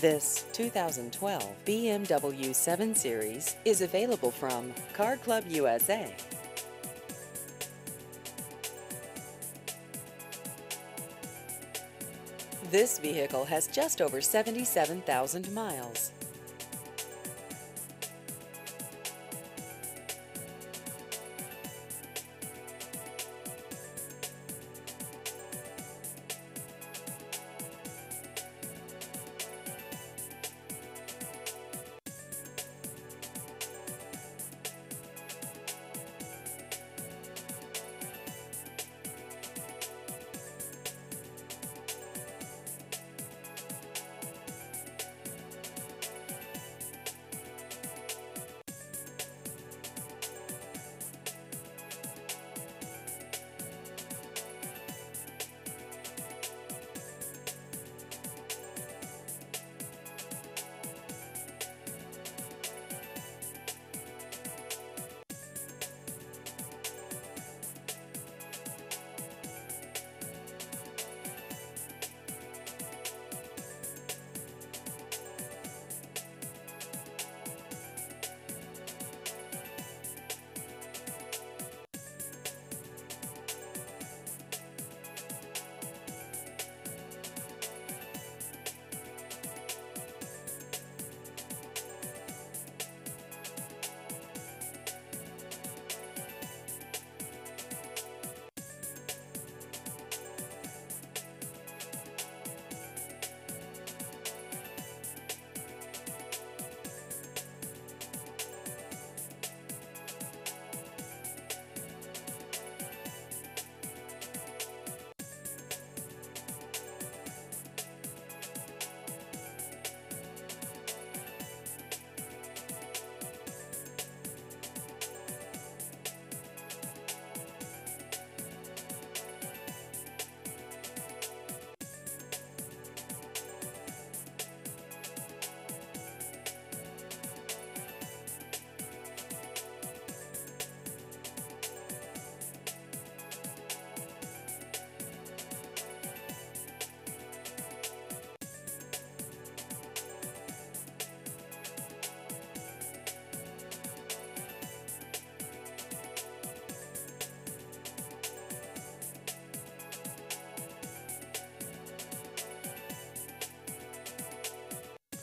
This 2012 BMW 7 Series is available from Car Club USA. This vehicle has just over 77,000 miles.